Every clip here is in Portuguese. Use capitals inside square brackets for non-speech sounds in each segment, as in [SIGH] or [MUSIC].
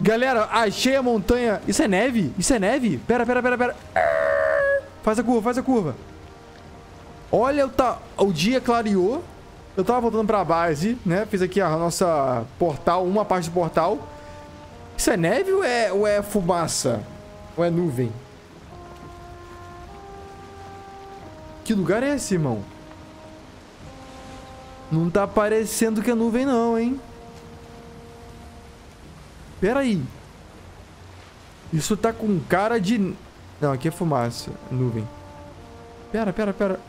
Galera, achei a montanha. Isso é neve? Isso é neve? Pera, pera, pera, pera. Faz a curva, faz a curva. Olha, o, ta... o dia clareou. Eu tava voltando pra base, né? Fiz aqui a nossa portal, uma parte do portal. Isso é neve ou é, ou é fumaça? Ou é nuvem? Que lugar é esse, irmão? Não tá parecendo que é nuvem não, hein? Pera aí. Isso tá com cara de... Não, aqui é fumaça. Nuvem. Pera, pera, pera.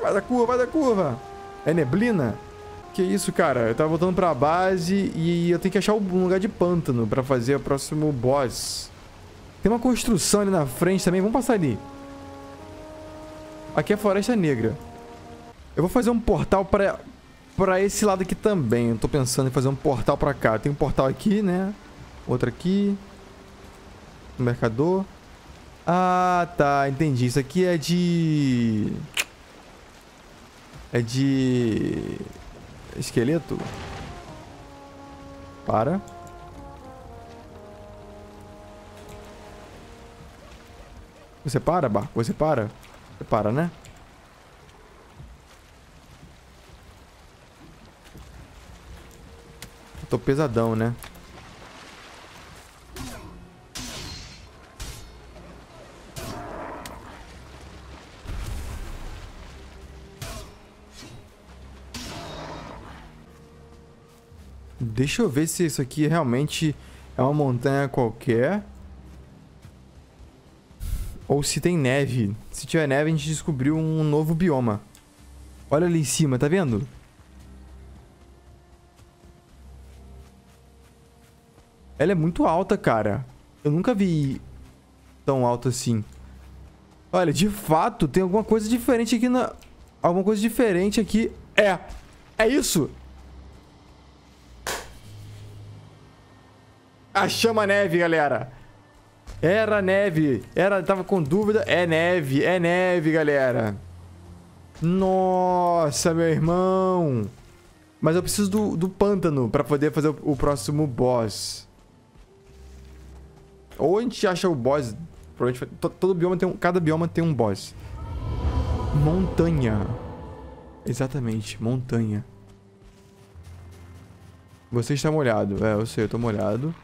Vai da curva, vai da curva. É neblina? Que isso, cara? Eu tava voltando pra base e eu tenho que achar um lugar de pântano pra fazer o próximo boss. Tem uma construção ali na frente também. Vamos passar ali. Aqui é Floresta Negra. Eu vou fazer um portal pra, pra esse lado aqui também. Eu tô pensando em fazer um portal pra cá. Tem um portal aqui, né? Outro aqui. Mercador. Ah, tá. Entendi. Isso aqui é de... É de... Esqueleto? Para. Você para, barco? Você para? Você para, né? Eu tô pesadão, né? Deixa eu ver se isso aqui realmente é uma montanha qualquer. Ou se tem neve. Se tiver neve, a gente descobriu um novo bioma. Olha ali em cima, tá vendo? Ela é muito alta, cara. Eu nunca vi tão alta assim. Olha, de fato, tem alguma coisa diferente aqui na... Alguma coisa diferente aqui. É. É isso. A chama neve, galera. Era neve. Era, tava com dúvida. É neve, é neve, galera. Nossa, meu irmão. Mas eu preciso do, do pântano pra poder fazer o, o, próximo boss. Ou a gente acha o boss... Provavelmente, todo bioma tem um... Cada bioma tem um boss. Montanha. Exatamente, montanha. Você está molhado. É, eu sei, eu tô molhado.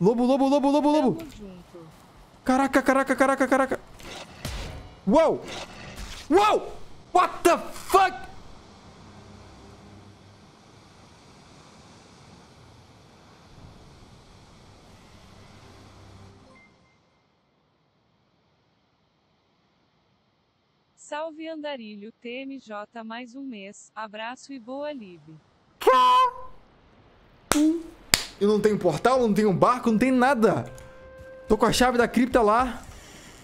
Lobo, lobo, lobo, lobo, lobo. Caraca, caraca, caraca, caraca. Uou! Uou! What the fuck? Salve Andarilho, TMJ mais um mês, abraço e boa live. Eu não tenho portal, não tenho barco, não tenho nada. Tô com a chave da cripta lá.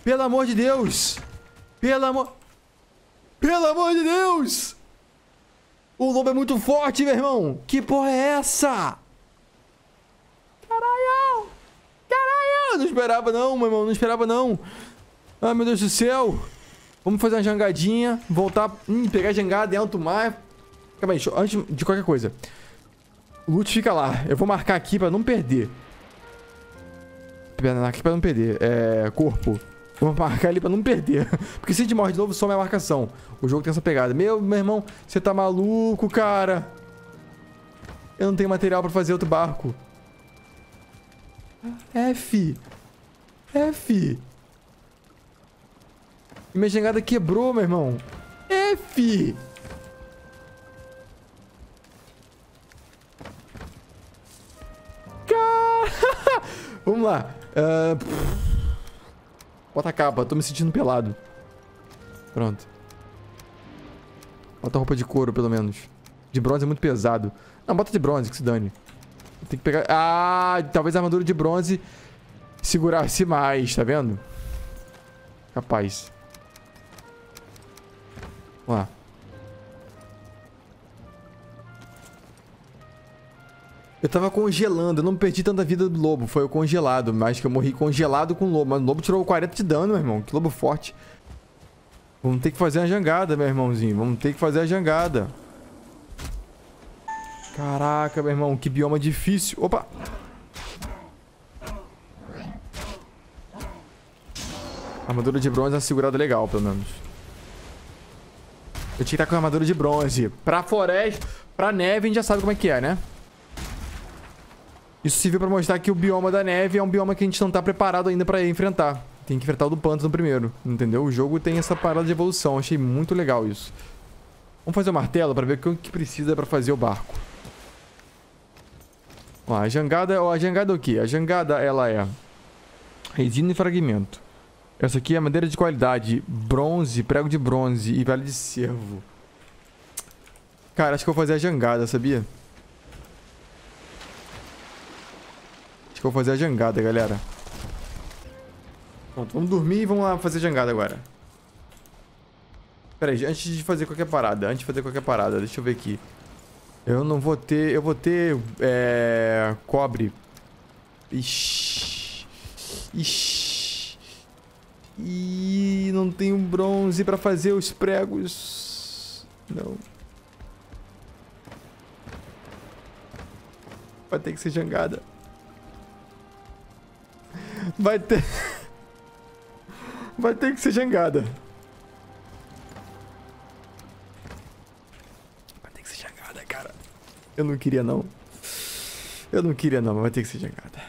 Pelo amor de Deus. Pelo amor... Pelo amor de Deus. O lobo é muito forte, meu irmão. Que porra é essa? Caralho. Caralho. Não esperava não, meu irmão. Não esperava não. Ai, meu Deus do céu. Vamos fazer uma jangadinha. Voltar... Hum, pegar jangada em alto mar. Calma aí, antes de qualquer coisa. O loot fica lá. Eu vou marcar aqui pra não perder. Aqui pra não perder. É... Corpo. Vou marcar ali pra não perder. [LAUGHS] Porque se a gente morre de novo, some a marcação. O jogo tem essa pegada. Meu, meu irmão, você tá maluco, cara. Eu não tenho material pra fazer outro barco. F. F. Minha jangada quebrou, meu irmão. F. [LAUGHS] Vamos lá. Uh... Bota a capa, tô me sentindo pelado. Pronto. Bota roupa de couro, pelo menos. De bronze é muito pesado. Não, bota de bronze, que se dane. Tem que pegar... Ah, talvez a armadura de bronze segurasse mais, tá vendo? Capaz. Vamos lá. Eu tava congelando, eu não perdi tanta vida do lobo. Foi o congelado, mas que eu morri congelado com o lobo. Mas o lobo tirou 40 de dano, meu irmão. Que lobo forte. Vamos ter que fazer a jangada, meu irmãozinho. Vamos ter que fazer a jangada. Caraca, meu irmão, que bioma difícil. Opa! Armadura de bronze é segurada legal, pelo menos. Eu tinha que estar com armadura de bronze. Pra floresta, pra neve, a gente já sabe como é que é, né? Isso serviu pra mostrar que o bioma da neve é um bioma que a gente não tá preparado ainda pra enfrentar. Tem que enfrentar o do pântano primeiro, entendeu? O jogo tem essa parada de evolução. Achei muito legal isso. Vamos fazer o martelo pra ver o que precisa pra fazer o barco. Ó, a jangada... Ó, a jangada é o quê? A jangada, ela é... Resina e fragmento. Essa aqui é madeira de qualidade. Bronze, prego de bronze e pele de cervo. Cara, acho que eu vou fazer a jangada, sabia? Vou fazer a jangada, galera. Pronto, vamos dormir e vamos lá fazer jangada agora. Pera aí, antes de fazer qualquer parada, antes de fazer qualquer parada, deixa eu ver aqui. Eu não vou ter, eu vou ter, é, cobre. Ixi. Ixi. E não tenho bronze pra fazer os pregos. Não. Vai ter que ser jangada. Vai ter... Vai ter que ser jangada. Vai ter que ser jangada, cara. Eu não queria, não. Eu não queria, não, mas vai ter que ser jangada.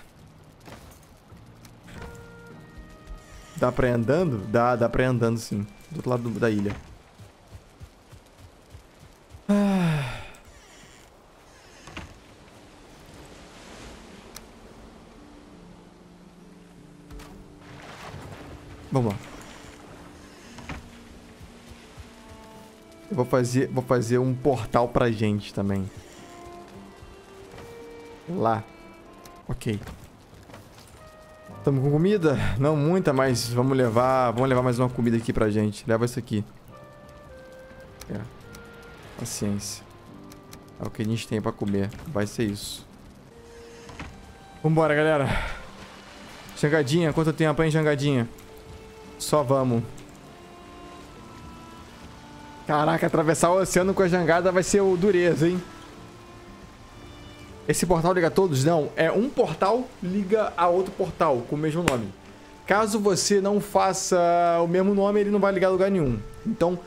Dá pra ir andando? Dá, dá pra ir andando, sim. Do outro lado da ilha. Ah... Vamos lá. Eu vou fazer, vou fazer um portal pra gente também. Lá. Ok. Estamos com comida? Não muita, mas vamos levar, vamos levar mais uma comida aqui pra gente. Leva isso aqui. É. Paciência. É o que a gente tem pra comer. Vai ser isso. Vambora, galera. Jangadinha, quanto tempo, hein, jangadinha? Só vamos. Caraca, atravessar o oceano com a jangada vai ser o dureza, hein? Esse portal liga todos? Não, é um portal liga a outro portal com o mesmo nome. Caso você não faça o mesmo nome, ele não vai ligar a lugar nenhum. Então,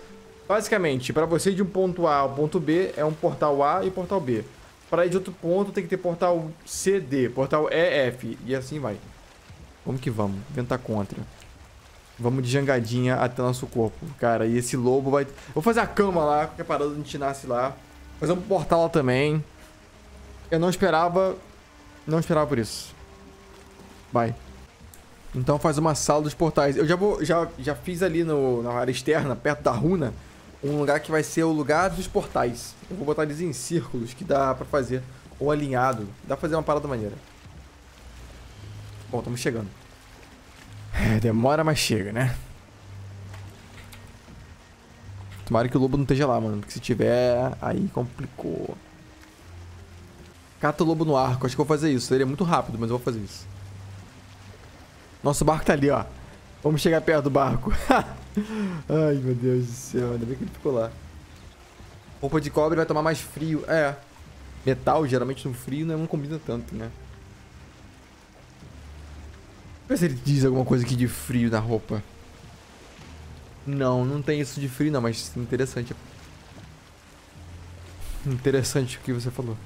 basicamente, para você ir de um ponto A ao ponto B, é um portal A e portal B. Para ir de outro ponto, tem que ter portal C, D, portal E, F, e assim vai. Vamos que vamos, tentar contra. Vamos de jangadinha até nosso corpo. Cara, e esse lobo vai... Vou fazer a cama lá, qualquer parada a gente nasce lá. Fazer um portal lá também. Eu não esperava... Não esperava por isso. Vai. Então faz uma sala dos portais. Eu já vou... Já, já fiz ali no, na área externa, perto da runa, um lugar que vai ser o lugar dos portais. Eu vou botar eles em círculos, que dá pra fazer. Ou alinhado. Dá pra fazer uma parada maneira. Bom, estamos chegando. É, demora, mas chega, né? Tomara que o lobo não esteja lá, mano. Porque se tiver, aí complicou. Cata o lobo no arco. Acho que eu vou fazer isso. Seria muito rápido, mas eu vou fazer isso. Nosso barco tá ali, ó. Vamos chegar perto do barco. [LAUGHS] Ai, meu Deus do céu. Ainda bem que ele ficou lá. Roupa de cobre vai tomar mais frio. É. Metal, geralmente no frio, não combina tanto, né? Se ele diz alguma coisa aqui de frio na roupa. Não, não tem isso de frio não, mas interessante. Interessante o que você falou.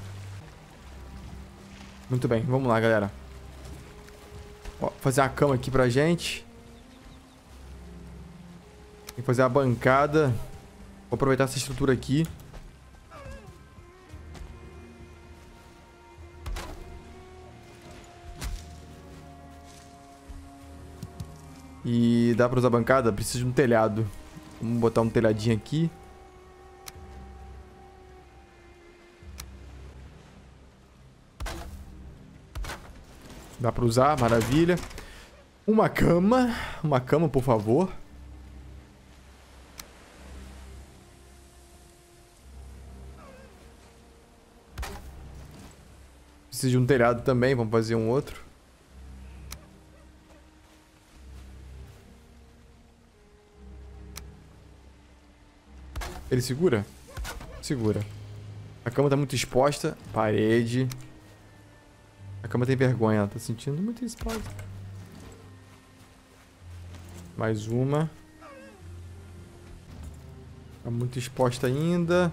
Muito bem, vamos lá, galera. Ó, fazer a cama aqui pra gente. Que fazer a bancada. Vou aproveitar essa estrutura aqui. E dá pra usar bancada? Preciso de um telhado. Vamos botar um telhadinho aqui. Dá pra usar, maravilha. Uma cama. Uma cama, por favor. Preciso de um telhado também, vamos fazer um outro. Ele segura? Segura. A cama tá muito exposta. Parede. A cama tem vergonha, ela tá sentindo muito espaço. Mais uma. Tá muito exposta ainda.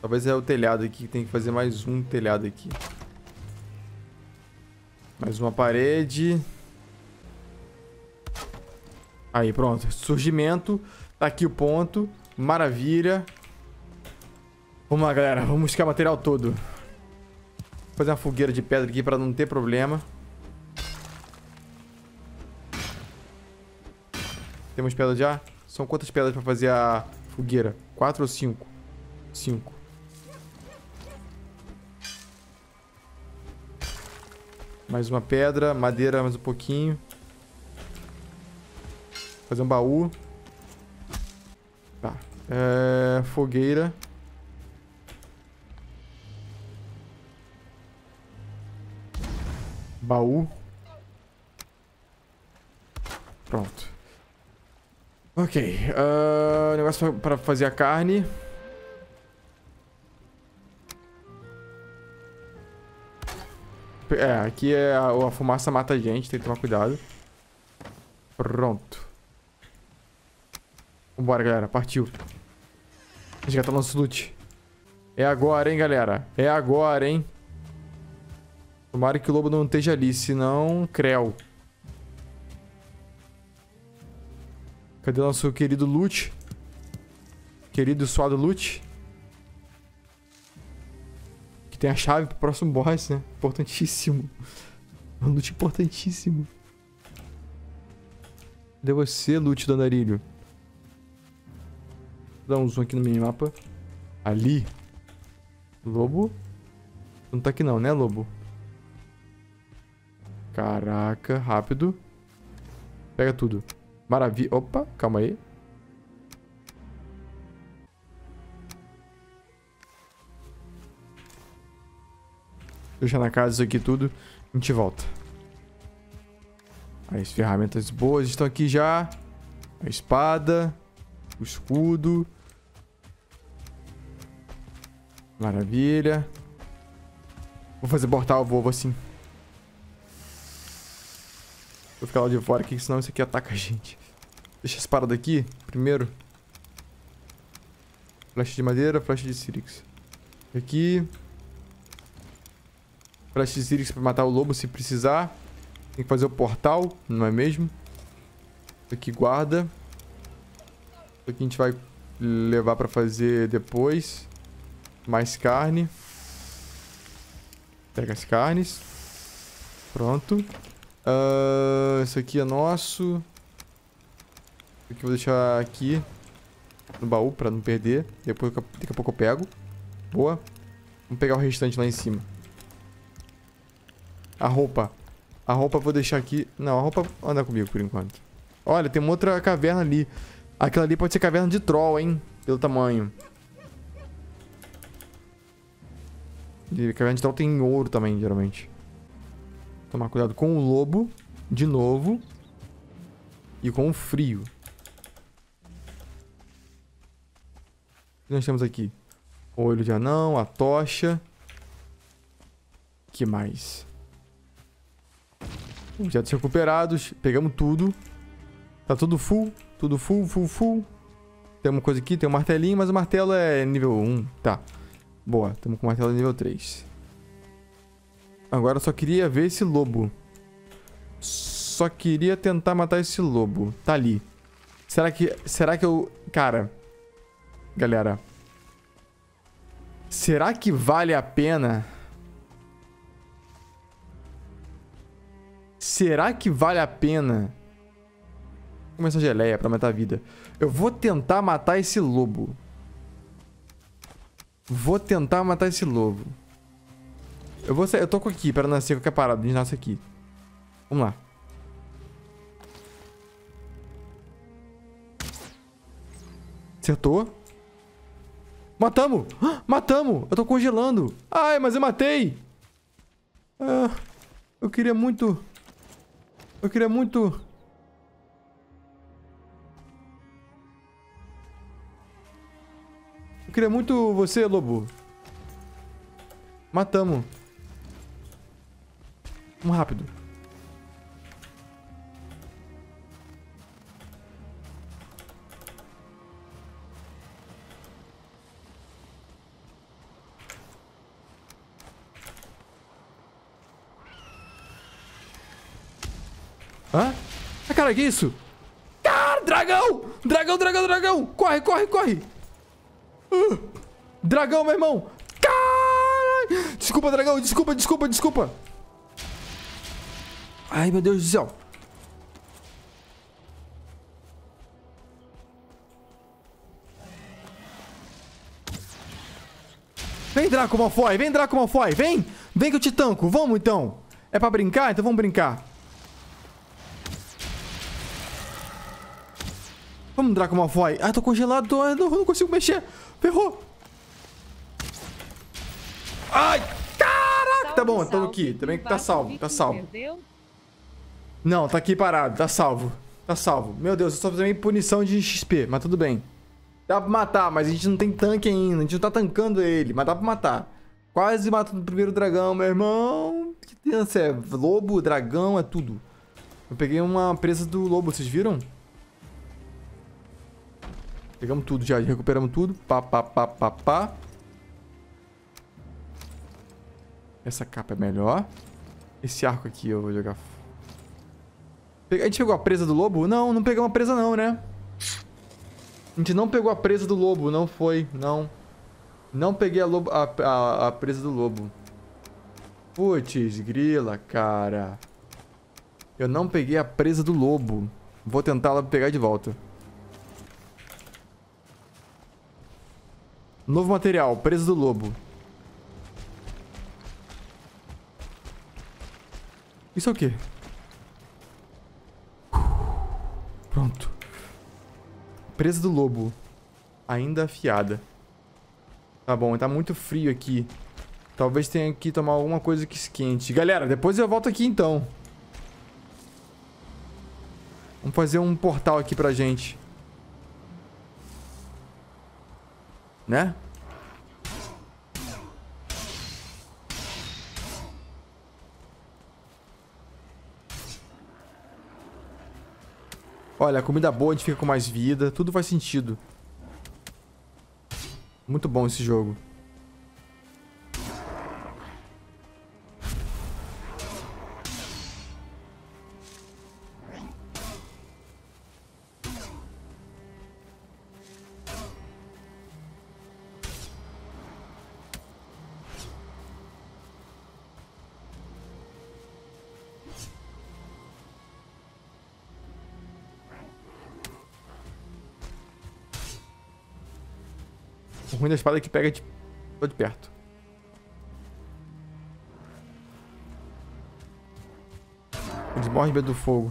Talvez é o telhado aqui, tem que fazer mais um telhado aqui. Mais uma parede. Aí, pronto. Surgimento. Tá aqui o ponto. Maravilha. Vamos lá, galera. Vamos buscar material todo. Vou fazer uma fogueira de pedra aqui pra não ter problema. Temos pedra já? São quantas pedras pra fazer a fogueira? Quatro ou cinco? Cinco. Mais uma pedra, madeira mais um pouquinho. Fazer um baú. Tá. É, fogueira. Baú. Pronto. Ok. Uh, negócio para fazer a carne. É, aqui é a, a fumaça mata a gente, tem que tomar cuidado. Pronto. Vambora, galera. Partiu. Resgatar nosso loot. É agora, hein, galera. É agora, hein. Tomara que o lobo não esteja ali, senão... Creu. Cadê nosso querido loot? Querido e suado loot? Que tem a chave pro próximo boss, né? Importantíssimo. [LAUGHS] Um loot importantíssimo. Cadê você, loot do andarilho? Vou dar um zoom aqui no minimapa. Ali. Lobo? Não tá aqui não, né, lobo? Caraca, rápido. Pega tudo. Maravilha. Opa, calma aí. Deixa na casa isso aqui tudo. A gente volta. As ferramentas boas estão aqui já. A espada. O escudo. Maravilha. Vou fazer portal, vou assim. Vou ficar lá de fora aqui, senão isso aqui ataca a gente. Deixa essa parada aqui, primeiro. Flecha de madeira, flecha de Sirix. Aqui. Flecha de Sirix pra matar o lobo se precisar. Tem que fazer o portal, não é mesmo? Aqui guarda. Aqui a gente vai levar pra fazer depois. Mais carne. Pega as carnes. Pronto. Uh, esse aqui é nosso. Esse aqui eu vou deixar aqui no baú pra não perder. Depois, daqui a pouco eu pego. Boa. Vamos pegar o restante lá em cima. A roupa. A roupa eu vou deixar aqui. Não, a roupa anda comigo por enquanto. Olha, tem uma outra caverna ali. Aquela ali pode ser caverna de troll, hein? Pelo tamanho. E caverna de troll tem ouro também, geralmente. Tomar cuidado com o lobo, de novo. E com o frio. O que nós temos aqui? O olho de anão, a tocha. que mais? Objetos recuperados. Pegamos tudo. Tá tudo full. Tudo full, full, full. Tem uma coisa aqui, tem um martelinho, mas o martelo é nível 1. Tá. Boa, estamos com o martelo nível 3. Agora só queria ver esse lobo. Só queria tentar matar esse lobo. Tá ali. Será que... Será que eu... Cara... Galera. Será que vale a pena... Será que vale a pena... Começar geleia pra matar a vida. Eu vou tentar matar esse lobo. Vou tentar matar esse lobo. Eu vou sair, eu tô aqui para nascer qualquer parada. A gente nasce aqui. Vamos lá. Acertou. Matamos! Matamos! Eu tô congelando! Ai, mas eu matei! Ah, eu queria muito... Eu queria muito... queria muito você, lobo. Matamos. Vamos rápido. Hã? Ah, cara, que isso? Cara, dragão! Dragão, dragão, dragão! Corre, corre, corre! Uh, dragão, meu irmão! Caralho! Desculpa, dragão, desculpa, desculpa, desculpa! Ai, meu Deus do céu! Vem, Draco Malfoy! Vem, Draco Malfoy! Vem! Vem que eu te tanco! Vamos, então! É pra brincar? Então vamos brincar. Vamos, Draco Malfoy. Ah, tô congelado, tô, não, não consigo mexer. Ferrou. Ai, caraca. Tá bom, tô aqui. Também tá salvo, tá salvo. Não, tá aqui parado, tá salvo. Tá salvo. Meu Deus, eu só também punição de XP, mas tudo bem. Dá pra matar, mas a gente não tem tanque ainda. A gente não tá tancando ele, mas dá pra matar. Quase mato o primeiro dragão, meu irmão. Que dança é? Lobo, dragão, é tudo. Eu peguei uma presa do lobo, vocês viram? Pegamos tudo já, recuperamos tudo. Pá, pá, pá, pá, pá. Essa capa é melhor. Esse arco aqui eu vou jogar... A gente pegou a presa do lobo? Não, não pegamos a presa não, né? A gente não pegou a presa do lobo, não foi, não. Não peguei a, lobo, a, a, a presa do lobo. Putz, grila, cara. Eu não peguei a presa do lobo. Vou tentar pegar de volta. Novo material, presa do lobo. Isso é o quê? Pronto. Presa do lobo. Ainda afiada. Tá bom, tá muito frio aqui. Talvez tenha que tomar alguma coisa que esquente. Galera, depois eu volto aqui então. Vamos fazer um portal aqui pra gente. Né? Olha, comida boa, a gente fica com mais vida. Tudo faz sentido. Muito bom esse jogo. Espada que pega de, de perto. Eles morrem do fogo.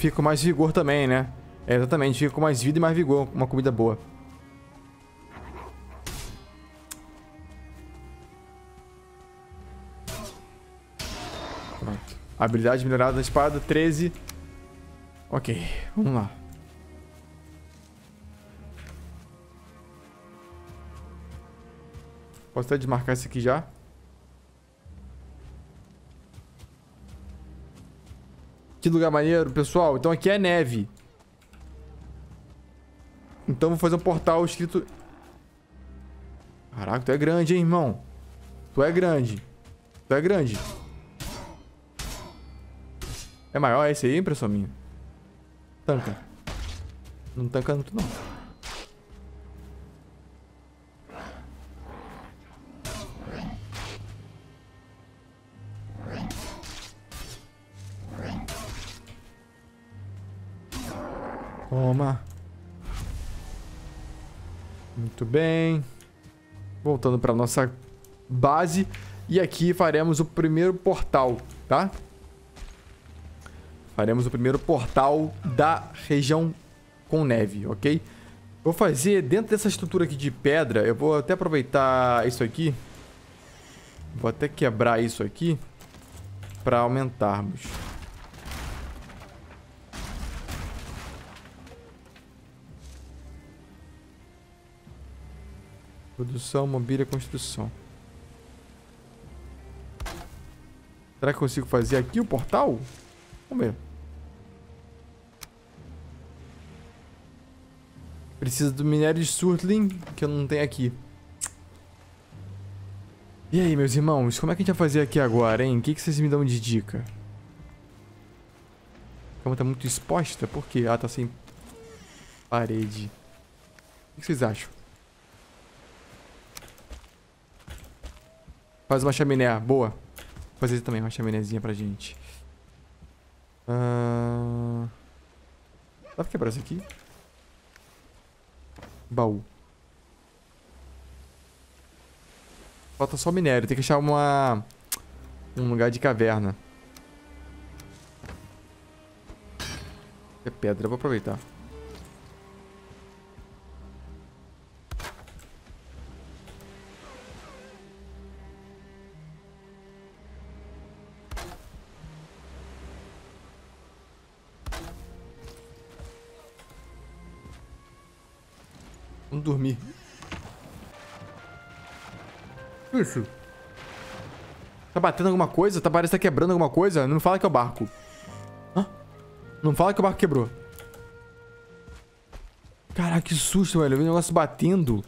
Fica com mais vigor também, né? É, exatamente, fica com mais vida e mais vigor, uma comida boa. Pronto. Habilidade melhorada da espada, 13. Ok, vamos lá. Posso até desmarcar isso aqui já? Que lugar maneiro, pessoal. Então aqui é neve. Então vou fazer um portal escrito... Caraca, tu é grande, hein, irmão? Tu é grande. Tu é grande. É maior esse aí, impressão minha? Tanca. Não tanca muito, não. Toma. Muito bem. Voltando para nossa base. E aqui faremos o primeiro portal, tá? Faremos o primeiro portal da região com neve, ok? Vou fazer dentro dessa estrutura aqui de pedra, eu vou até aproveitar isso aqui. Vou até quebrar isso aqui para aumentarmos. Produção, mobília, construção. Será que eu consigo fazer aqui o portal? Vamos ver. Precisa do minério de Surtling, que eu não tenho aqui. E aí, meus irmãos, como é que a gente vai fazer aqui agora, hein? O que, que vocês me dão de dica? A cama tá muito exposta? Por quê? Ah, tá sem parede. O que vocês acham? Faz uma chaminé. Boa. Fazer também uma chaminézinha pra gente. Uh... Dá pra quebrar isso aqui? Baú. Falta só minério. Tem que achar uma... Um lugar de caverna. É pedra. Vou aproveitar. Vamos dormir. Isso. Tá batendo alguma coisa? Tá parecendo que tá quebrando alguma coisa? Não fala que é o barco. Hã? Não fala que o barco quebrou. Caraca, que susto, velho. Eu vi o negócio batendo.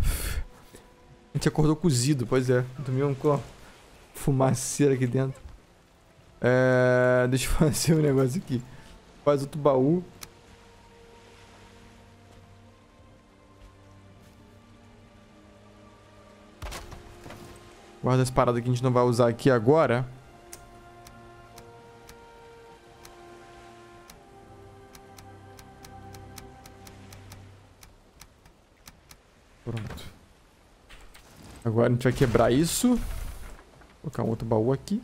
A gente acordou cozido, pois é. Dormiu com fumaceira aqui dentro. É... Deixa eu [LAUGHS] fazer um negócio aqui. Faz outro baú. Guarda as paradas que a gente não vai usar aqui agora. Pronto. Agora a gente vai quebrar isso. Vou colocar um outro baú aqui.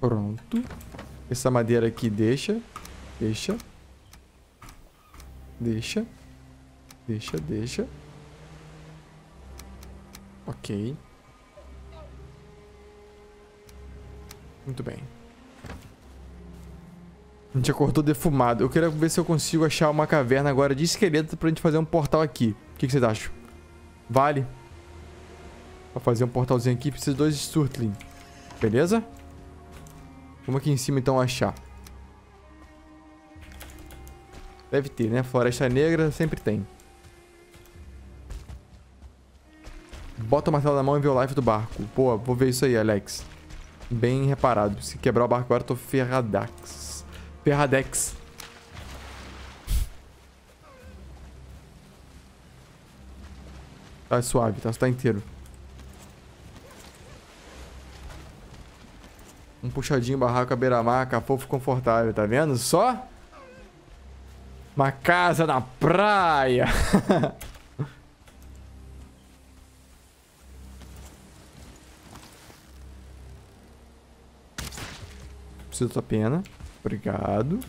Pronto. Essa madeira aqui deixa. Deixa. Deixa. Deixa, deixa. Ok. Muito bem. A gente acordou defumado. Eu quero ver se eu consigo achar uma caverna agora de esqueleto pra gente fazer um portal aqui. O que, que vocês acham? Vale? Pra fazer um portalzinho aqui, precisa de dois Sturtling. Beleza? Vamos aqui em cima então achar. Deve ter, né? Floresta Negra sempre tem. Bota o martelo na mão e vê o life do barco. Pô, vou ver isso aí, Alex. Bem reparado. Se quebrar o barco agora, eu tô ferradax. Ferradex. Tá suave, tá? Tá inteiro. Um puxadinho, barraco, beira-mar, fofo confortável, tá vendo? Só uma casa na praia. [LAUGHS] Preciso da pena. Obrigado.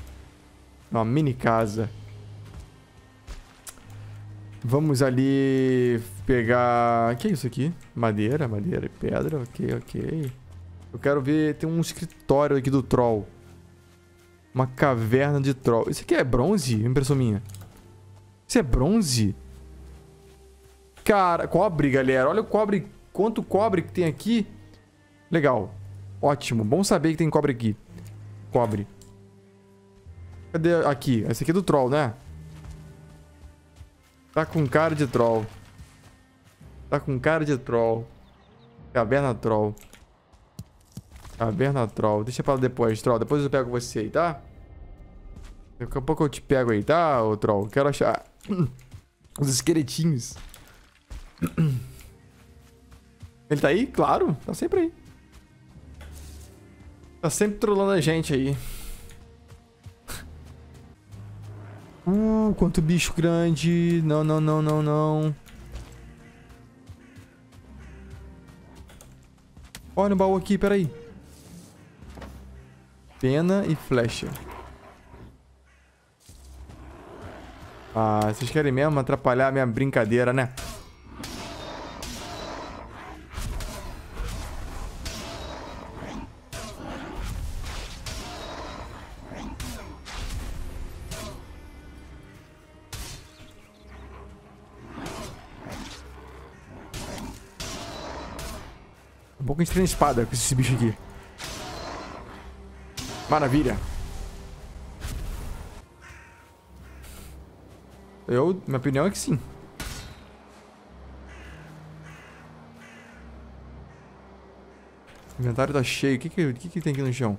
Uma mini casa. Vamos ali pegar... O que é isso aqui? Madeira, madeira e pedra. Ok, ok. Eu quero ver... Tem um escritório aqui do Troll. Uma caverna de Troll. Isso aqui é bronze? Impressão minha. Isso é bronze? Cara, cobre, galera. Olha o cobre. Quanto cobre que tem aqui. Legal. Ótimo. Bom saber que tem cobre aqui. Cobre. Cadê? Aqui. Esse aqui é do troll, né? Tá com cara de troll. Tá com cara de troll. Caverna troll. Caverna troll. Deixa pra depois, troll. Depois eu pego você aí, tá? Daqui a pouco eu te pego aí, tá, ô troll? Quero achar [COUGHS] os esqueletinhos. [COUGHS] Ele tá aí? Claro. Tá sempre aí. Tá sempre trollando a gente aí. [LAUGHS] Uh, quanto bicho grande. Não, não, não, não, não. Olha um baú aqui, peraí. Pena e flecha. Ah, vocês querem mesmo atrapalhar a minha brincadeira, né? Pouco treina espada com esse bicho aqui. Maravilha. Eu, minha opinião é que sim. O inventário tá cheio. O que que, que que tem aqui no chão?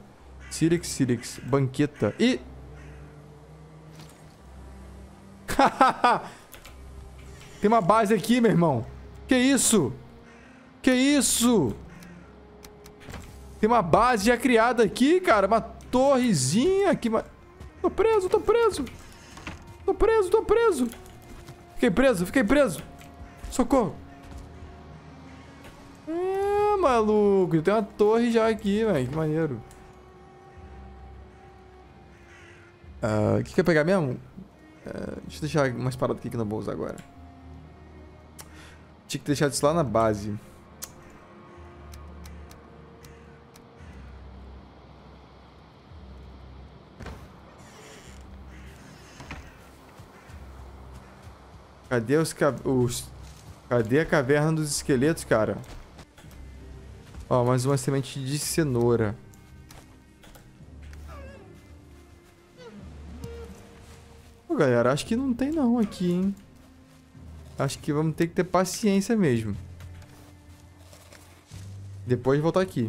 Sirix, Sirix. Banqueta. E... [LAUGHS] tem uma base aqui, meu irmão. Que isso? Que isso? Tem uma base já criada aqui, cara. Uma torrezinha aqui. Tô preso, tô preso. Tô preso, tô preso. Fiquei preso, fiquei preso. Socorro. Ah, maluco. Tem uma torre já aqui, velho. Que maneiro. Ah, o uh, que, que eu pegar mesmo? Uh, deixa eu deixar umas paradas aqui no bolso agora. Tinha que deixar isso lá na base. Cadê os, os... Cadê a caverna dos esqueletos, cara? Ó, mais uma semente de cenoura. Pô, galera, acho que não tem não aqui, hein? Acho que vamos ter que ter paciência mesmo. Depois voltar aqui.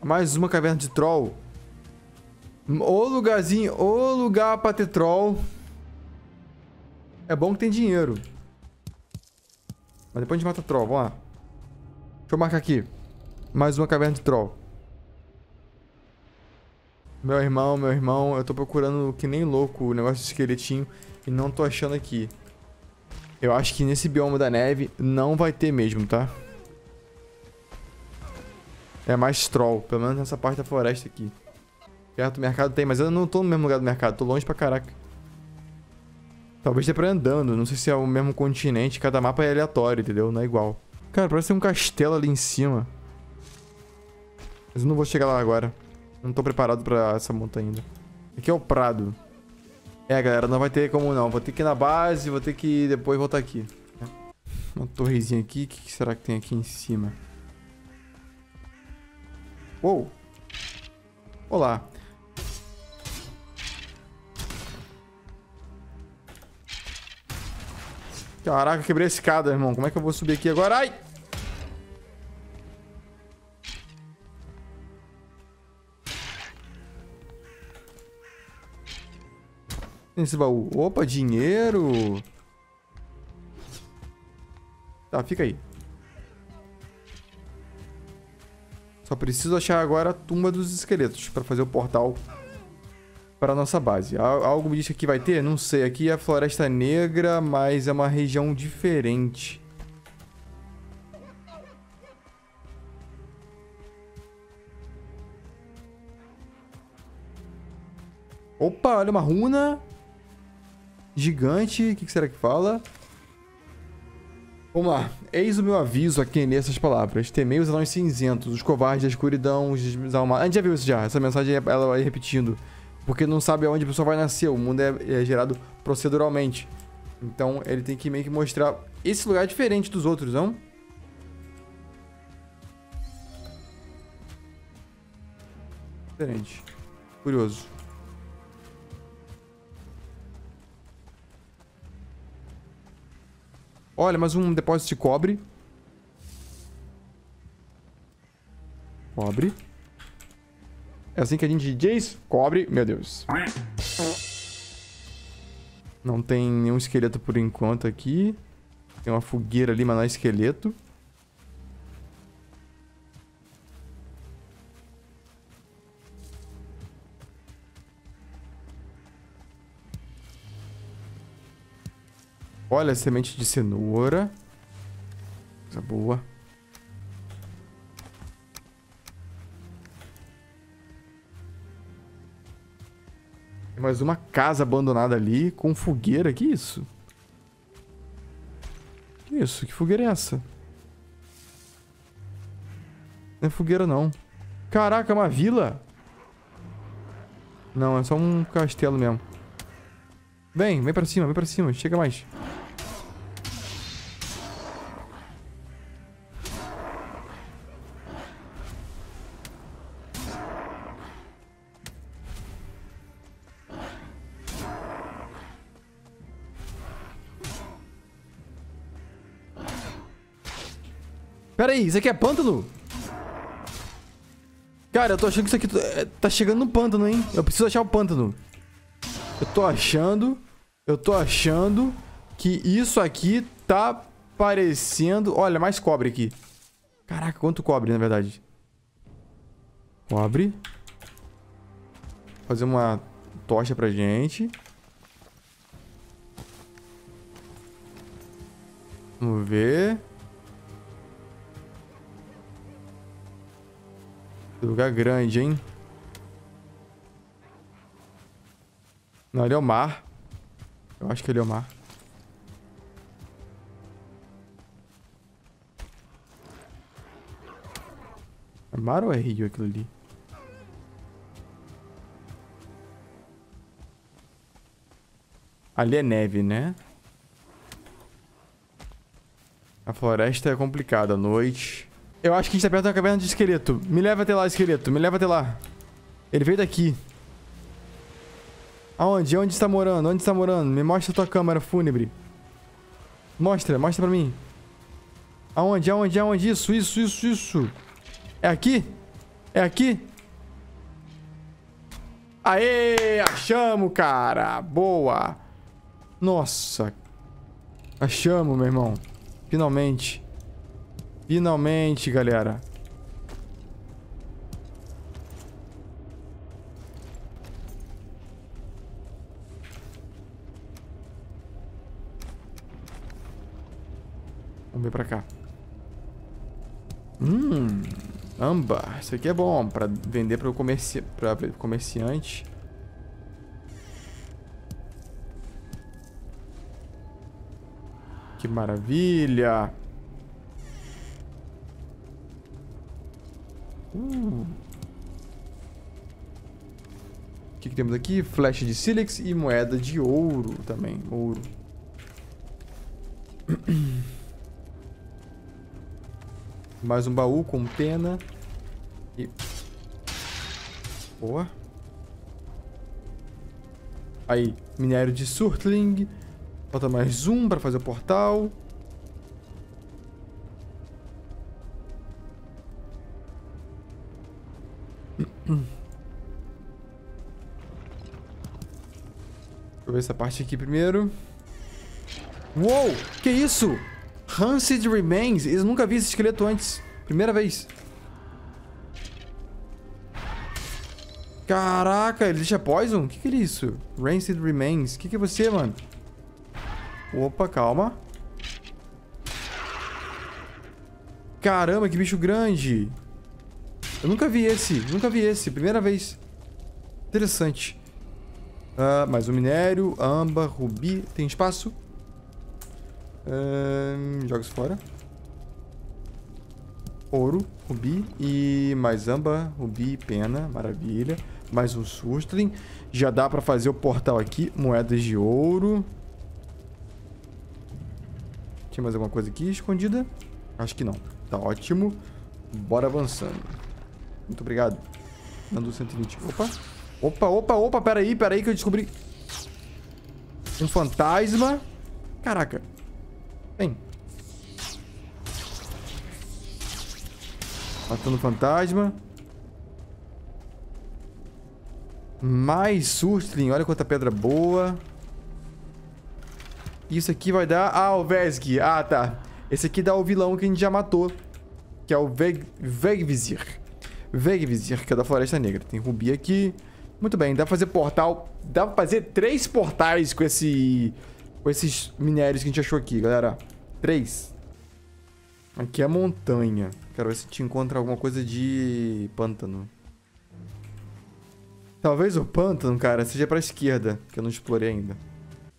Mais uma caverna de troll. O lugarzinho, o lugar pra ter troll. É bom que tem dinheiro. Mas depois a gente mata troll, vamos lá. Deixa eu marcar aqui. Mais uma caverna de troll. Meu irmão, meu irmão, eu tô procurando que nem louco o negócio de esqueletinho e não tô achando aqui. Eu acho que nesse bioma da neve não vai ter mesmo, tá? É mais troll, pelo menos nessa parte da floresta aqui. Perto do mercado tem, mas eu não tô no mesmo lugar do mercado, tô longe pra caraca. Talvez esteja pra andando, não sei se é o mesmo continente, cada mapa é aleatório, entendeu? Não é igual. Cara, parece ter um castelo ali em cima. Mas eu não vou chegar lá agora. Não tô preparado pra essa montanha ainda. Aqui é o Prado. É, galera, não vai ter como não. Vou ter que ir na base, vou ter que depois voltar aqui. Uma torrezinha aqui. O que será que tem aqui em cima? Uou! Olá. Caraca, quebrei a escada, irmão. Como é que eu vou subir aqui agora? Ai! Esse baú. Opa, dinheiro. Tá, fica aí. Só preciso achar agora a tumba dos esqueletos para fazer o portal para nossa base. Algo me diz que vai ter? Não sei. Aqui é a Floresta Negra, mas é uma região diferente. Opa, olha uma runa. Gigante. O que, será que fala? Vamos lá. Eis o meu aviso a quem lê essas palavras. Temei os anões cinzentos, os covardes da escuridão, os desalmados. A gente já viu isso já. Essa mensagem ela vai repetindo. Porque não sabe aonde a pessoa vai nascer. O mundo é, é gerado proceduralmente. Então ele tem que meio que mostrar esse lugar é diferente dos outros, não? Diferente. Curioso. Olha, mais um depósito de cobre. Cobre. É assim que a gente diz? Cobre. Meu Deus. Não tem nenhum esqueleto por enquanto aqui. Tem uma fogueira ali, mas não é esqueleto. Olha, semente de cenoura. Coisa boa. Mais uma casa abandonada ali com fogueira. Que isso? Que isso? Que fogueira é essa? Não é fogueira, não. Caraca, é uma vila? Não, é só um castelo mesmo. Vem, vem pra cima, vem pra cima. Chega mais. Isso aqui é pântano? Cara, eu tô achando que isso aqui é, tá chegando no pântano, hein? Eu preciso achar o pântano. Eu tô achando... Eu tô achando que isso aqui tá parecendo... Olha, mais cobre aqui. Caraca, quanto cobre, na verdade. Cobre. Fazer uma tocha pra gente. Vamos ver. Lugar grande, hein? Não, ele é o mar. Eu acho que ele é o mar. É mar ou é rio aquilo ali? Ali é neve, né? A floresta é complicada à noite. Eu acho que a gente tá perto da caverna de esqueleto. Me leva até lá, esqueleto. Me leva até lá. Ele veio daqui. Aonde? Onde está morando? Onde está morando? Me mostra a tua câmera fúnebre. Mostra, mostra pra mim. Aonde? Aonde? Aonde? Isso, isso, isso, isso. É aqui? É aqui? Aê! Achamos, cara! Boa! Nossa! Achamos, meu irmão. Finalmente. Finalmente, galera. Vamos ver pra cá. Hum, âmbar. Isso aqui é bom pra vender para o comerci pra comerciante. Que maravilha. O que, que temos aqui? Flecha de sílex e moeda de ouro também. Ouro. [CLEARS THROAT] Mais um baú com pena. E... Boa. Aí, minério de Surtling. Falta mais um para fazer o portal. Deixa eu ver essa parte aqui primeiro. Uou! Que isso? Rancid Remains. Eu nunca vi esse esqueleto antes. Primeira vez. Caraca, ele deixa poison? O que, que é isso? Rancid Remains. O que, que é você, mano? Opa, calma. Caramba, que bicho grande. Eu nunca vi esse, nunca vi esse, primeira vez. Interessante. Uh, mais um minério, âmbar, rubi. Tem espaço? Uh, joga isso fora. Ouro, rubi e mais âmbar, rubi, pena, maravilha. Mais um surtling. Já dá pra fazer o portal aqui. Moedas de ouro. Tinha mais alguma coisa aqui escondida? Acho que não. Tá ótimo. Bora avançando. Muito obrigado. Dando 120. Opa. Opa, opa, opa. Pera aí, pera aí que eu descobri. Um fantasma. Caraca. Vem. Matando fantasma. Mais Surtling. Olha quanta pedra boa. Isso aqui vai dar... Ah, o Vesg. Ah, tá. Esse aqui dá o vilão que a gente já matou. Que é o Veg... Vegvizir. Vegvizir, que é da Floresta Negra. Tem rubi aqui. Muito bem, dá pra fazer portal. Dá pra fazer três portais com esse... Com esses minérios que a gente achou aqui, galera. Três. Aqui é a montanha. Quero ver se te encontra alguma coisa de pântano. Talvez o pântano, cara, seja pra esquerda, que eu não explorei ainda.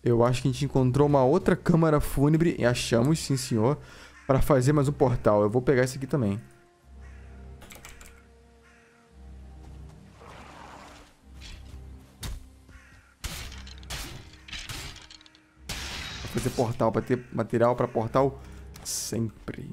Eu acho que a gente encontrou uma outra câmara fúnebre, e achamos, sim senhor, para fazer mais um portal. Eu vou pegar esse aqui também. Fazer portal, para ter material para portal sempre.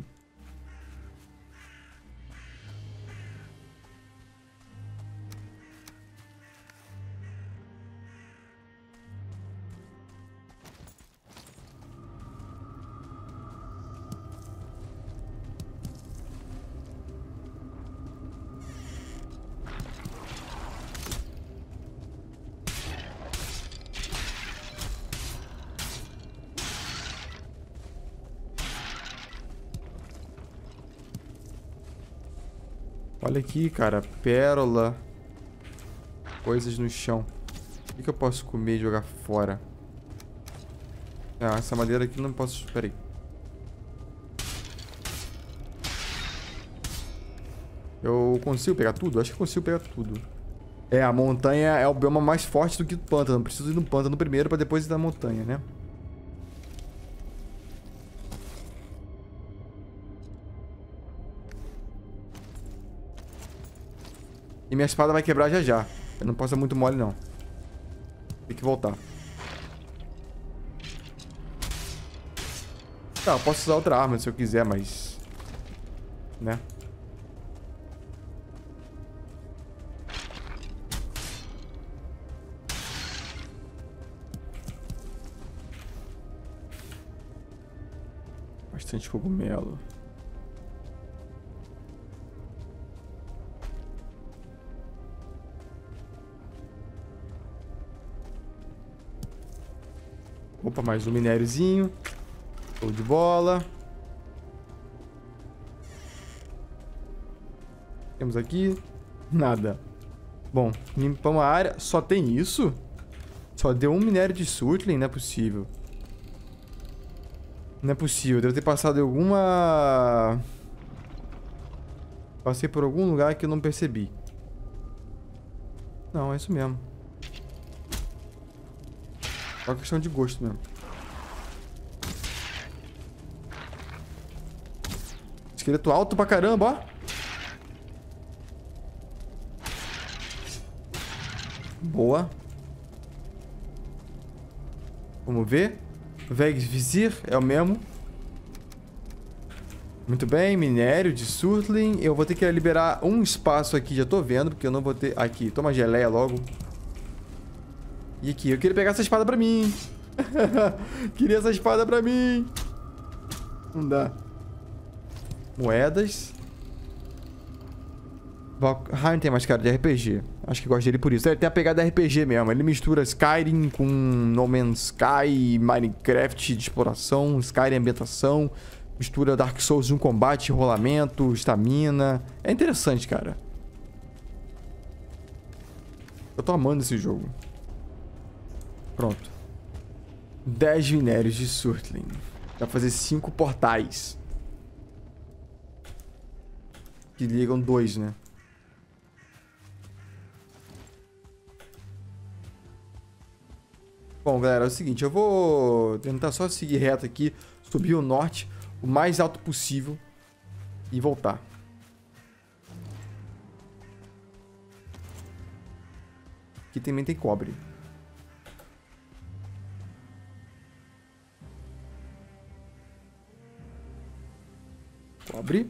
Olha aqui, cara. Pérola. Coisas no chão. O que, eu posso comer e jogar fora? Ah, essa madeira aqui não posso... Pera aí. Eu consigo pegar tudo? Acho que consigo pegar tudo. É, a montanha é o bioma mais forte do que o pântano. Preciso ir no pântano primeiro pra depois ir na montanha, né? Minha espada vai quebrar já já. Eu não posso ser muito mole, não. Tem que voltar. Tá, eu posso usar outra arma se eu quiser, mas... Né? Bastante cogumelo. Opa, mais um minériozinho. Show de bola. Temos aqui nada. Bom, limpamos a área. Só tem isso? Só deu um minério de surtling? Não é possível. Não é possível. Deve ter passado alguma... Passei por algum lugar que eu não percebi. Não, é isso mesmo. Só questão de gosto mesmo. Esqueleto alto pra caramba, ó. Boa. Vamos ver. Vegas Vizir é o mesmo. Muito bem, minério de Surtling. Eu vou ter que liberar um espaço aqui, já tô vendo, porque eu não vou ter... Aqui, toma geleia logo. E aqui, eu queria pegar essa espada pra mim. [LAUGHS] queria essa espada pra mim. Não dá. Moedas. Valheim tem mais cara de RPG. Acho que gosto dele por isso. Ele tem a pegada RPG mesmo. Ele mistura Skyrim com No Man's Sky, Minecraft de exploração, Skyrim ambientação. Mistura Dark Souls um combate, rolamento, estamina. É interessante, cara. Eu tô amando esse jogo. Pronto. 10 minérios de Surtling. Dá pra fazer 5 portais. Que ligam dois, né? Bom, galera, é o seguinte. Eu vou tentar só seguir reto aqui. Subir o norte o mais alto possível. E voltar. Aqui também tem cobre. Cobre.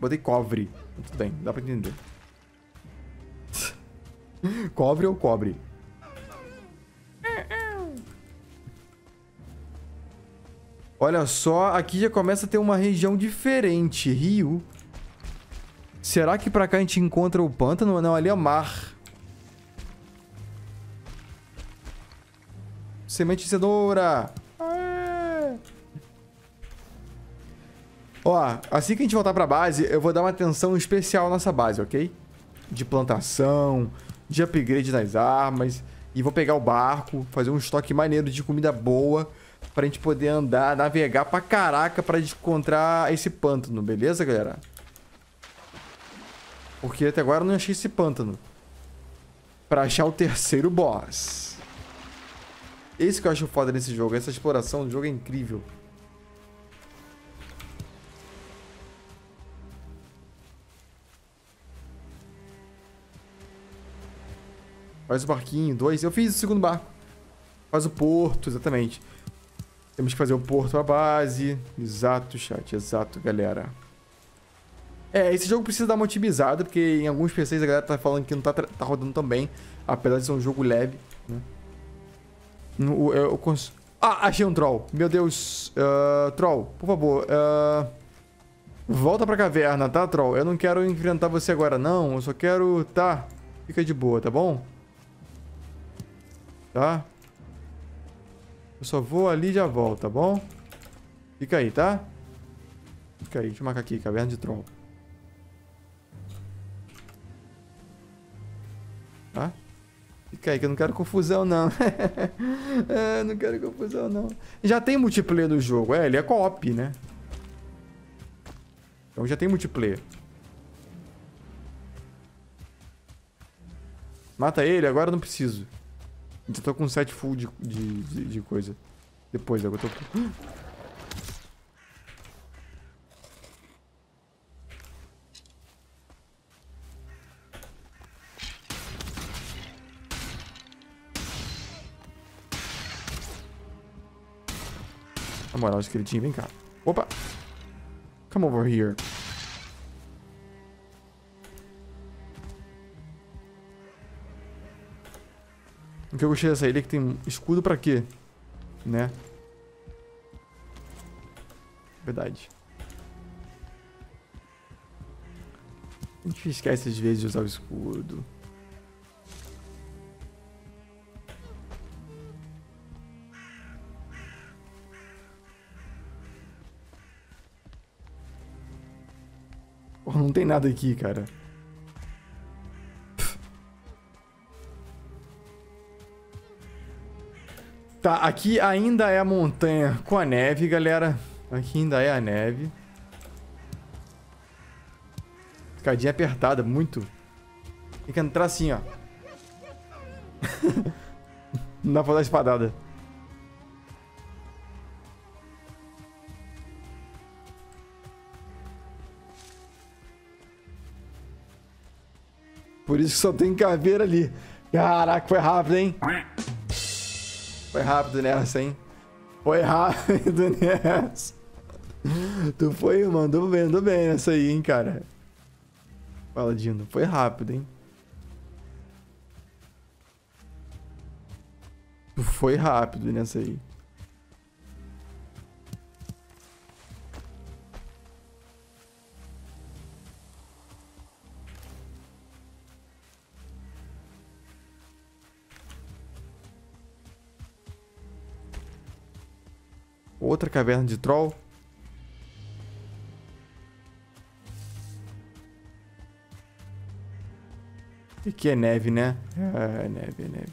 Botei cobre. Tudo bem, dá pra entender. [LAUGHS] cobre ou cobre? Olha só, aqui já começa a ter uma região diferente. Rio. Será que pra cá a gente encontra o pântano? Não, ali é mar. Semente de cenoura. Ó, assim que a gente voltar pra base, eu vou dar uma atenção especial à nossa base, ok? De plantação, de upgrade das armas. E vou pegar o barco, fazer um estoque maneiro de comida boa pra gente poder andar, navegar pra caraca pra encontrar esse pântano, beleza, galera? Porque até agora eu não achei esse pântano. Pra achar o terceiro boss. Esse que eu acho foda nesse jogo. Essa exploração do jogo é incrível. Faz o barquinho, dois. Eu fiz o segundo barco. Faz o porto, exatamente. Temos que fazer o porto à base. Exato, chat. Exato, galera. É, esse jogo precisa dar uma otimizada, porque em alguns PCs a galera tá falando que não tá, tá rodando tão bem. Apesar de ser um jogo leve, né? No, eu, eu cons... Ah, achei um troll. Meu Deus. Uh, troll, por favor. Uh, volta pra caverna, tá, troll? Eu não quero enfrentar você agora, não. Eu só quero... Tá. Fica de boa, tá bom? Tá? Eu só vou ali e já volto, tá bom? Fica aí, tá? Fica aí. Deixa eu marcar aqui. Caverna de troll. Tá? Fica aí que eu não quero confusão, não. [LAUGHS] é, não quero confusão, não. Já tem multiplayer no jogo. É, ele é co-op, né? Então já tem multiplayer. Mata ele, agora eu não preciso. Já tô com set full de, de, de, de coisa. Depois, agora eu tô... Na moral, esqueletinho, vem cá. Opa! Come over here. O que eu gostei dessa ilha que tem escudo pra quê? Né? Verdade. A gente esquece às vezes de usar o escudo. Porra, não tem nada aqui, cara. Tá, aqui ainda é a montanha com a neve, galera. Aqui ainda é a neve. Escadinha apertada, muito. Tem que entrar assim, ó. [LAUGHS] Não dá pra dar espadada. Por isso que só tem caveira ali. Caraca, foi rápido, hein? Foi rápido nessa, hein? Foi rápido [LAUGHS] nessa. Tu foi, mandou bem, mandou bem nessa aí, hein, cara. Fala, Dino. Foi rápido, hein? Tu foi rápido nessa aí. Outra caverna de troll. E aqui é neve, né? É, é neve, é neve.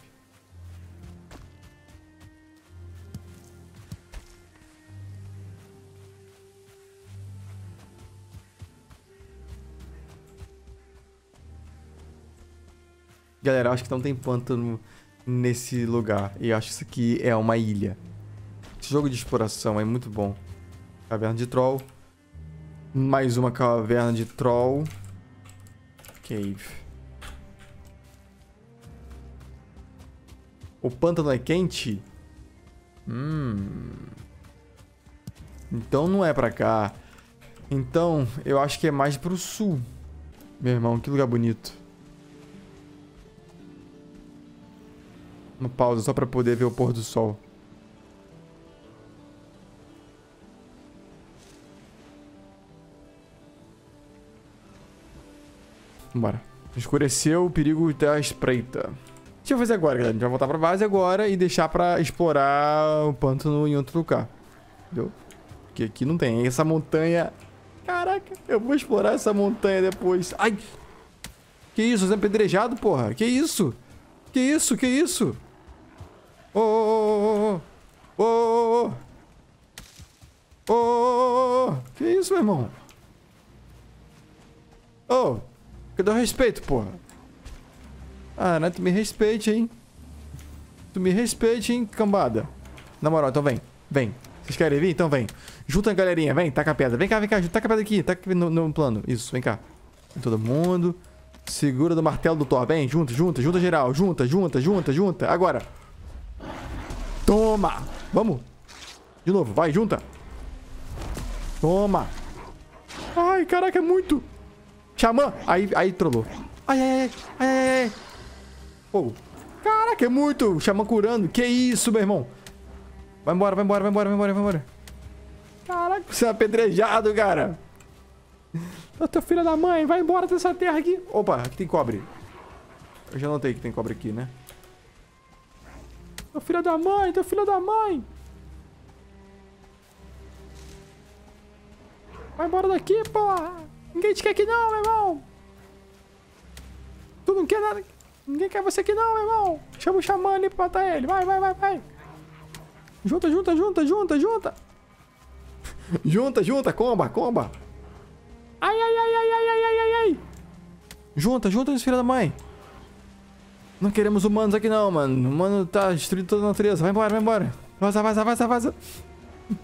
Galera, acho que não tem pântano nesse lugar. E acho que isso aqui é uma ilha. Jogo de exploração é muito bom. Caverna de Troll. Mais uma caverna de Troll. Cave. O pântano é quente? Hum. Então não é pra cá. Então, eu acho que é mais pro sul. Meu irmão, que lugar bonito. Uma pausa só pra poder ver o pôr do sol. Bora. Escureceu, o perigo tá espreita. O que eu fazer agora, galera? A gente vai voltar pra base agora e deixar pra explorar o pântano em outro lugar. Entendeu? Porque aqui não tem. Essa montanha... Caraca, eu vou explorar essa montanha depois. Ai! Que isso? Você é pedrejado, porra? Que isso? Que isso? Que isso? Ô, ô, ô, ô, ô, ô, ô, ô, que isso, meu irmão? Ô, Cadê o respeito, porra? Ah, né? Tu me respeite, hein? Tu me respeite, hein, cambada. Na moral, então vem. Vem. Vocês querem vir? Então vem. Junta a galerinha, vem, taca a pedra. Vem cá, vem cá, taca a pedra aqui, taca no, no plano. Isso, vem cá. Vem todo mundo. Segura do martelo do Thor. Vem, junta, junta, junta geral. Junta, junta, junta, junta. Agora. Toma. Vamos. De novo, vai, junta. Toma. Ai, caraca, é muito. Xamã. Aí, aí trollou. Ai, ai, ai, ai, ai. Fogo. Caraca, é muito. Xamã curando. Que isso, meu irmão. Vai embora, vai embora, vai embora, vai embora, vai embora. Caraca, você é apedrejado, cara. Ô, teu filho da mãe, vai embora dessa terra aqui. Opa, aqui tem cobre. Eu já notei que tem cobre aqui, né? Teu filho da mãe, teu filho da mãe. Vai embora daqui, porra. Ninguém te quer aqui não, meu irmão. Tu não quer nada. Ninguém quer você aqui não, meu irmão. Chama o xamã ali pra matar ele. Vai, vai, vai, vai. Junta, junta, junta, junta, junta. [LAUGHS] junta, junta, comba, comba. Ai, ai, ai, ai, ai, ai, ai, ai. Junta, junta filha da mãe. Não queremos humanos aqui não, mano. O humano tá destruindo toda a natureza. Vai embora, vai embora. Vaza, vaza, vaza, vaza.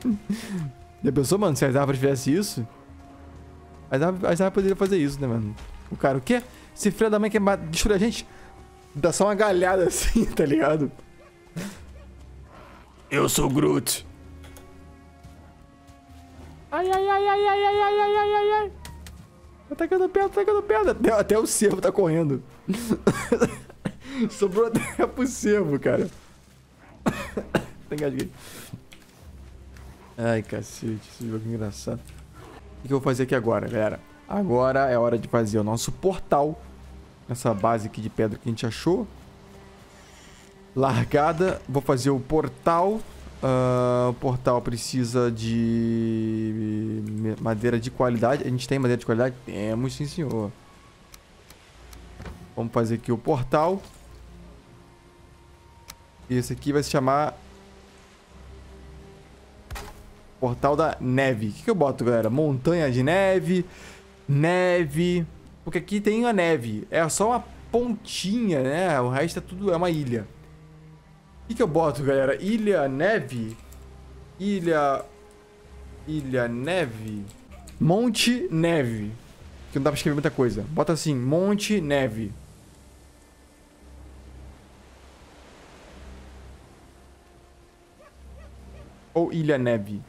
[LAUGHS] Já pensou, mano, se as árvores fizessem isso? As árvores, as árvores poderiam fazer isso, né, mano? O cara, o quê? Esse filho da mãe quer destruir a gente? Dá só uma galhada [LAUGHS] assim, tá ligado? Eu sou Groot. Ai, ai, ai, ai, ai, ai, ai, ai, ai, ai, ai. Tá atacando pedra, tá atacando pedra. Até, até o cervo tá correndo. [LAUGHS] Sobrou até pro cervo, cara. [COUGHS] Ai, cacete, esse jogo é engraçado. O que eu vou fazer aqui agora, galera? Agora é hora de fazer o nosso portal. Nessa base aqui de pedra que a gente achou. Largada. Vou fazer o portal. Uh, o portal precisa de madeira de qualidade. A gente tem madeira de qualidade? Temos, sim, senhor. Vamos fazer aqui o portal. Esse aqui vai se chamar... Portal da neve. O que, que eu boto, galera? Montanha de neve. Neve. Porque aqui tem a neve. É só uma pontinha, né? O resto é tudo... É uma ilha. O que, que eu boto, galera? Ilha Neve? Ilha... Ilha Neve? Monte Neve. Que não dá pra escrever muita coisa. Bota assim, Monte Neve. Ou Ilha Neve.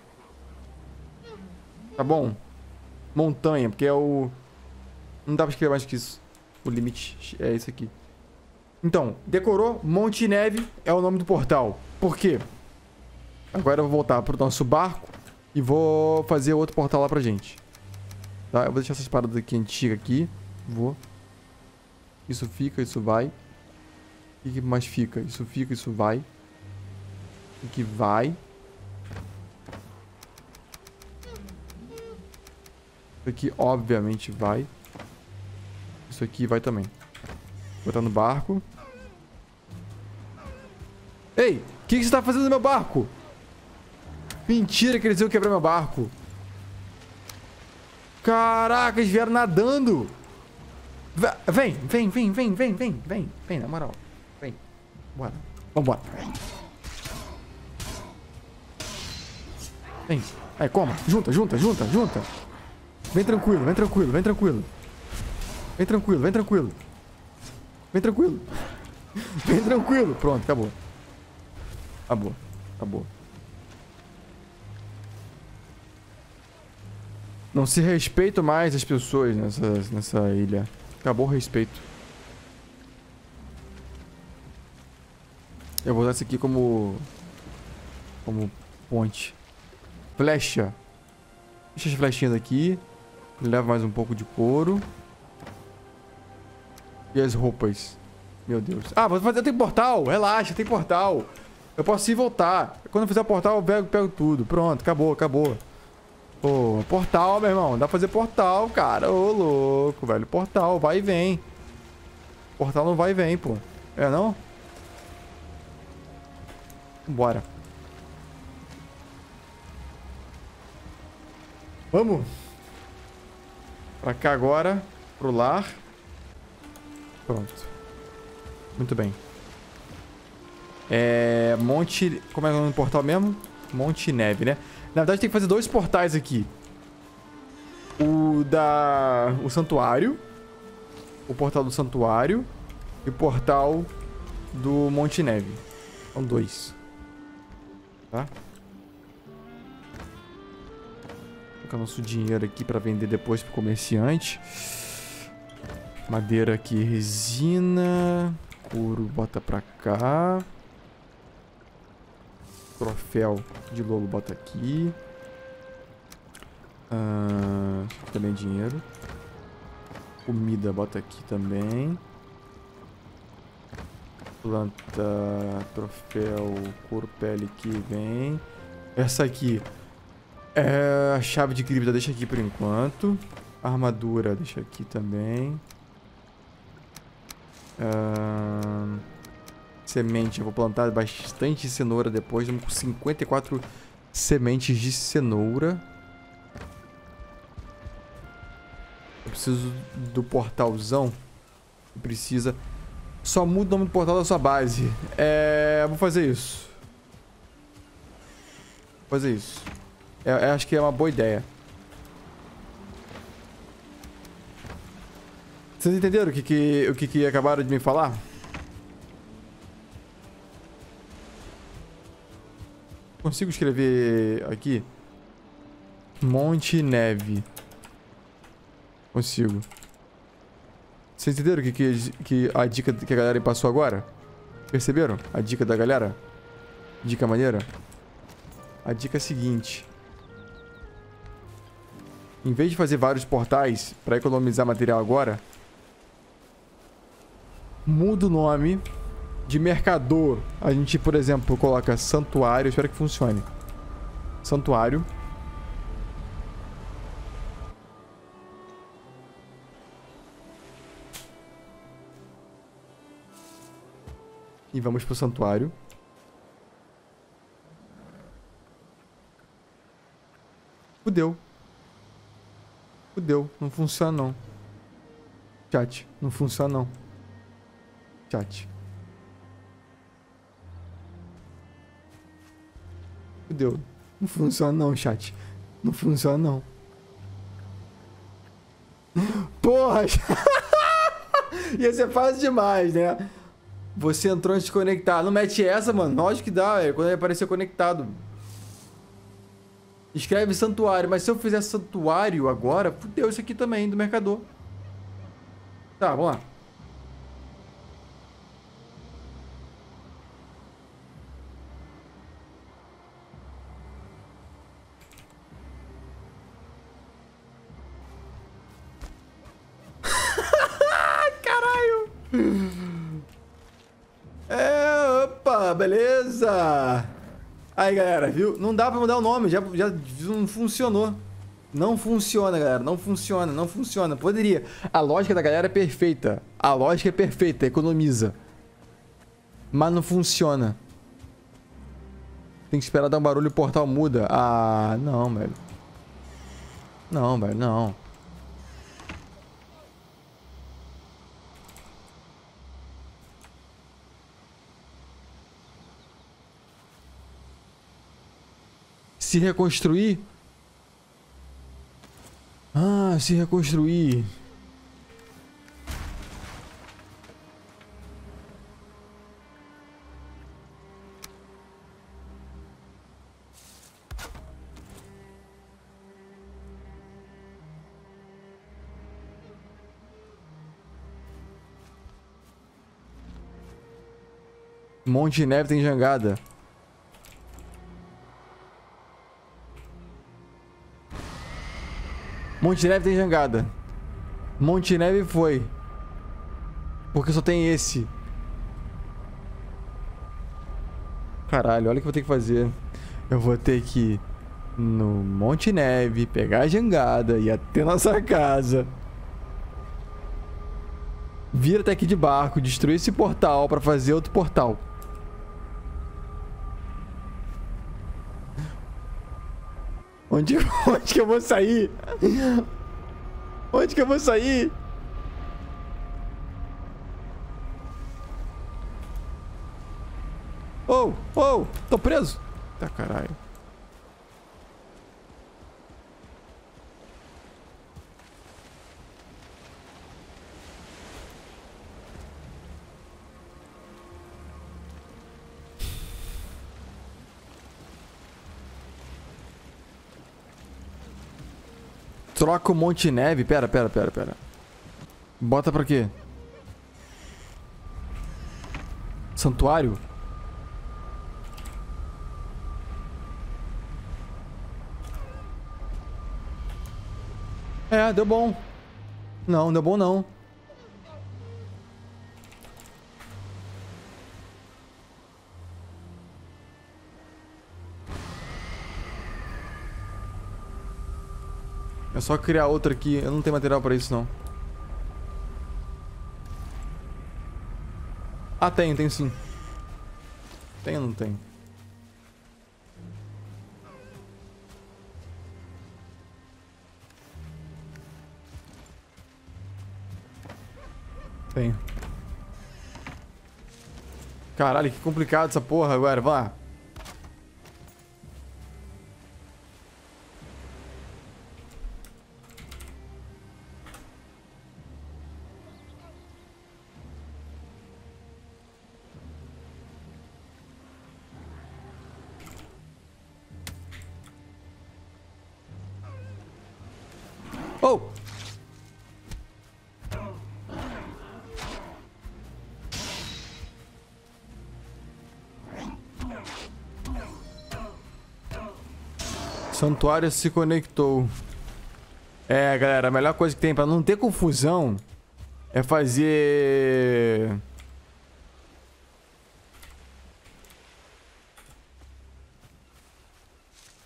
Tá bom? Montanha, porque é o... Não dá pra escrever mais que isso. O limite é esse aqui. Então, decorou? Monte Neve é o nome do portal. Por quê? Agora eu vou voltar pro nosso barco e vou fazer outro portal lá pra gente. Tá? Eu vou deixar essas paradas aqui antigas aqui. Vou. Isso fica, isso vai. O que mais fica? Isso fica, isso vai. O que vai. Isso aqui obviamente vai. Isso aqui vai também. Botar no barco. Ei, o que, que, você tá fazendo no meu barco? Mentira que eles iam quebrar meu barco. Caraca, eles vieram nadando. Vem, vem, vem, vem, vem, vem, vem, vem, na moral. Vem. Bora. Vambora. Vem. Aí, coma. Junta, junta, junta, junta. Vem tranquilo, vem tranquilo, vem tranquilo. Vem tranquilo, vem tranquilo. Vem tranquilo. [LAUGHS] Vem tranquilo. Pronto, acabou. Acabou. Acabou. Não se respeito mais as pessoas nessa, nessa ilha. Acabou o respeito. Eu vou usar isso aqui como... Como ponte. Flecha. Deixa as flechinhas aqui. Leva mais um pouco de couro. E as roupas? Meu Deus. Ah, vou fazer. Tem portal. Relaxa, tem portal. Eu posso ir e voltar. Quando eu fizer o portal, eu pego, pego tudo. Pronto, acabou, acabou. Pô, portal, meu irmão. Dá pra fazer portal, cara. Ô, louco, velho. Portal, vai e vem. Portal não vai e vem, pô. É não? Bora. Vamos. Pra cá agora. Pro lar. Pronto. Muito bem. É... Monte... Como é o nome do portal mesmo? Monte Neve, né? Na verdade tem que fazer dois portais aqui. O da... O santuário. O portal do santuário. E o portal do Monte Neve. São dois. Tá? Colocar nosso dinheiro aqui pra vender depois pro comerciante. Madeira aqui, resina. Couro, bota pra cá. Troféu de lobo, bota aqui. Ah, também dinheiro. Comida, bota aqui também. Planta, troféu, couro, pele aqui, vem. Essa aqui é chave de cripta, deixa aqui por enquanto. Armadura, deixa aqui também. Uh, semente, eu vou plantar bastante cenoura depois. Estamos com 54 sementes de cenoura. Eu preciso do portalzão. Precisa. Só muda o nome do portal da sua base. É. Vou fazer isso. Vou fazer isso. Eu, eu acho que é uma boa ideia. Vocês entenderam o que, que, o que, que acabaram de me falar? Consigo escrever aqui? Monte Neve. Consigo. Vocês entenderam que, que, que a dica que a galera passou agora? Perceberam? A dica da galera? Dica maneira? A dica é a seguinte. Em vez de fazer vários portais para economizar material agora, muda o nome de mercador. A gente, por exemplo, coloca santuário. Espero que funcione. Santuário. E vamos pro santuário. Fudeu. Fudeu. Não funciona não. Chat. Não funciona não. Chat. Fudeu. Não funciona não, chat. Não funciona não. Porra! [LAUGHS] Ia ser fácil demais, né? Você entrou antes de conectar. Não mete essa, mano. Lógico que dá, é quando ele aparecer conectado. Escreve santuário. Mas se eu fizer santuário agora, fudeu isso aqui também do mercador. Tá, vamos lá. Aí, galera, viu? Não dá pra mudar o nome, já, já não funcionou. Não funciona, galera, não funciona, não funciona. Poderia. A lógica da galera é perfeita. A lógica é perfeita, economiza. Mas não funciona. Tem que esperar dar um barulho e o portal muda. Ah, não, velho. Não, velho, não. Se reconstruir? Ah, se reconstruir. Monte Neve tem jangada. Monte Neve tem jangada. Monte Neve foi. Porque só tem esse. Caralho, olha o que eu vou ter que fazer. Eu vou ter que ir no Monte Neve, pegar a jangada e até nossa casa. Vir até aqui de barco, destruir esse portal pra fazer outro portal. Onde, [LAUGHS] onde que eu vou sair? Onde que eu vou sair? Oh, oh, tô preso. Tá caralho. Troca o Monte Neve. Pera, pera, pera, pera. Bota pra quê? Santuário? É, deu bom. Não, deu bom não. Só criar outra aqui. Eu não tenho material pra isso, não. Ah, tem, tem sim. Tem ou não tem? Tem. Caralho, que complicado essa porra agora. Vá. Oh! Santuário se conectou. É, galera, a melhor coisa que tem pra não ter confusão é fazer...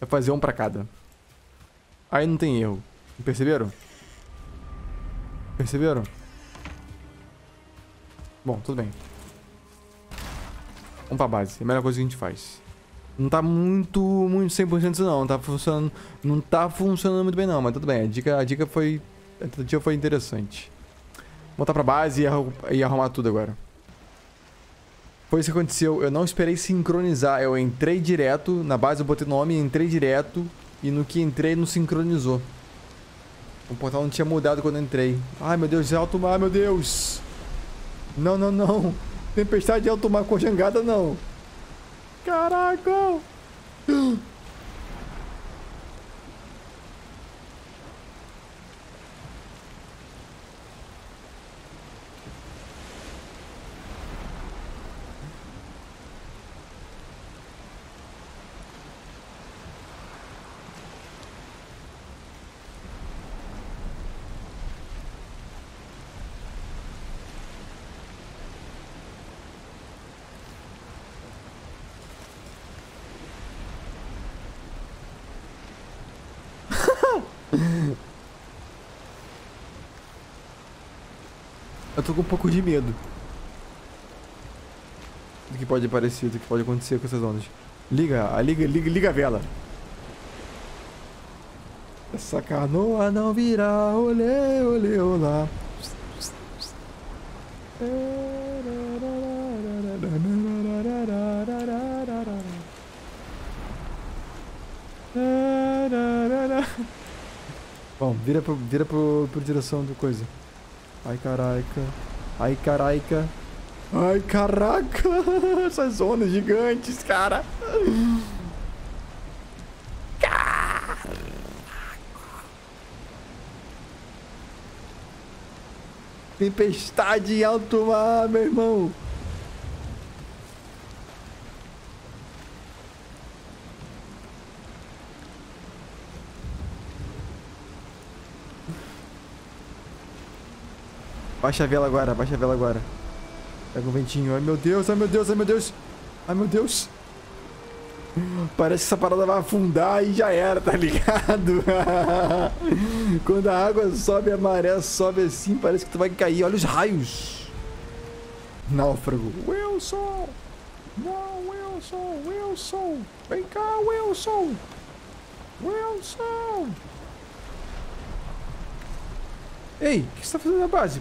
É fazer um pra cada. Aí não tem erro. Perceberam? Perceberam? Bom, tudo bem. Vamos pra base. É a melhor coisa que a gente faz. Não tá muito, muito 100% isso não. Não tá funcionando, não tá funcionando muito bem não, mas tudo bem. A dica, a dica foi... A tentativa foi interessante. Voltar pra base e, arrum, e arrumar tudo agora. Foi isso que aconteceu. Eu não esperei sincronizar. Eu entrei direto. Na base eu botei nome, entrei direto. E no que entrei não sincronizou. O portal não tinha mudado quando eu entrei. Ai, meu Deus, alto mar, meu Deus. Não, não, não. Tempestade de alto mar com jangada, não. Caraca. Eu tô com um pouco de medo. Do que pode aparecer, do que pode acontecer com essas ondas. Liga, a liga, liga, liga a vela. Essa canoa não virá, olê, olê, olá. Bom, vira pro, vira pro, pro direção do coisa. Ai, caraca. Ai, caraca. Ai, caraca. [LAUGHS] Essas ondas gigantes, cara. Tempestade em alto mar, meu irmão. Baixa a vela agora, baixa a vela agora. Pega o ventinho. Ai, meu Deus, ai, meu Deus, ai, meu Deus. Ai, meu Deus. Parece que essa parada vai afundar e já era, tá [LAUGHS] ligado? Quando a água sobe, a maré sobe assim, parece que tu vai cair. Olha os raios. Náufrago. Wilson! Não, Wilson, Wilson! Vem cá, Wilson! Wilson! Ei, o que você tá fazendo na base?